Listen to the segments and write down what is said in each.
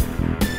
you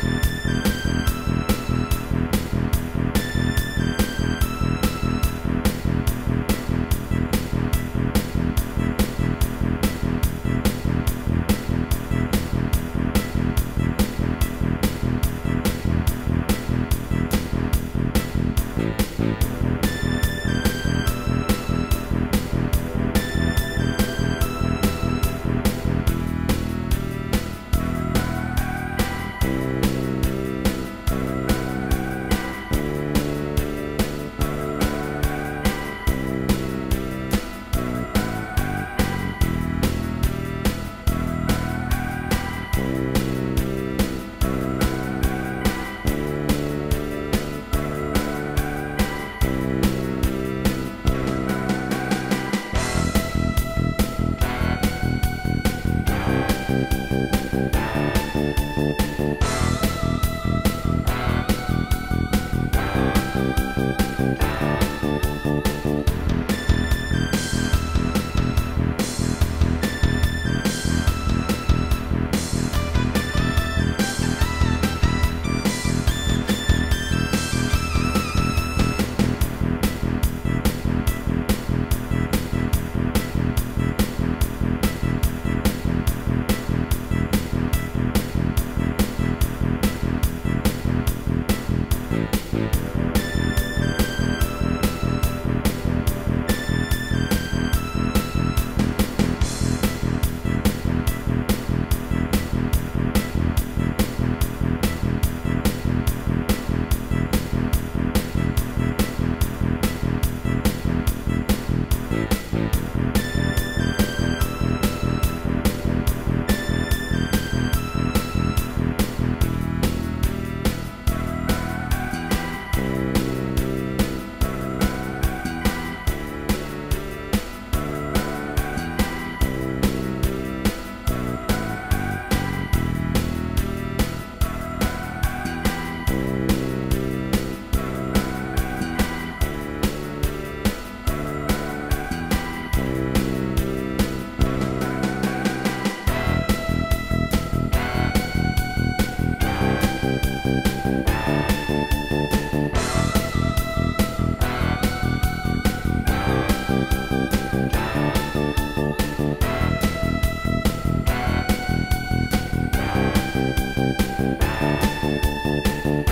Thank